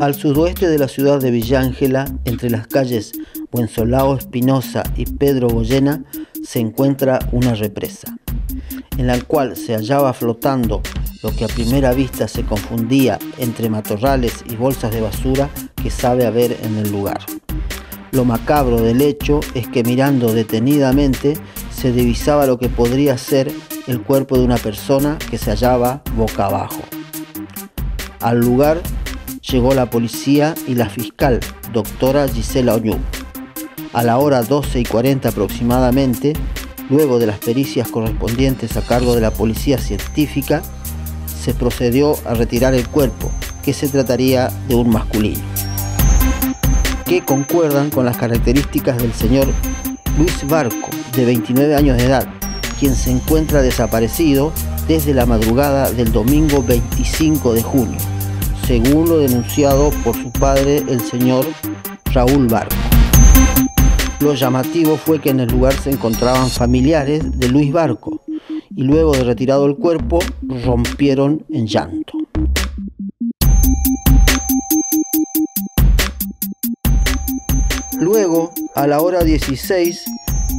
Al sudoeste de la ciudad de Villángela, entre las calles Buensolao Espinosa y Pedro Goyena, se encuentra una represa, en la cual se hallaba flotando lo que a primera vista se confundía entre matorrales y bolsas de basura que sabe haber en el lugar. Lo macabro del hecho es que mirando detenidamente se divisaba lo que podría ser el cuerpo de una persona que se hallaba boca abajo. Al lugar llegó la policía y la fiscal, doctora Gisela Oñú. A la hora 12 y 40 aproximadamente, luego de las pericias correspondientes a cargo de la policía científica, se procedió a retirar el cuerpo, que se trataría de un masculino, que concuerdan con las características del señor Luis Barco, de 29 años de edad, quien se encuentra desaparecido desde la madrugada del domingo 25 de junio según lo denunciado por su padre, el señor Raúl Barco. Lo llamativo fue que en el lugar se encontraban familiares de Luis Barco y luego de retirado el cuerpo rompieron en llanto. Luego, a la hora 16,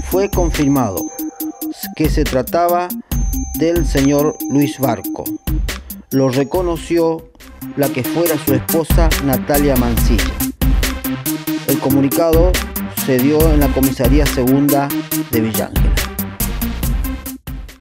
fue confirmado que se trataba del señor Luis Barco. Lo reconoció la que fuera su esposa Natalia Mancilla. El comunicado se dio en la comisaría segunda de Villángela.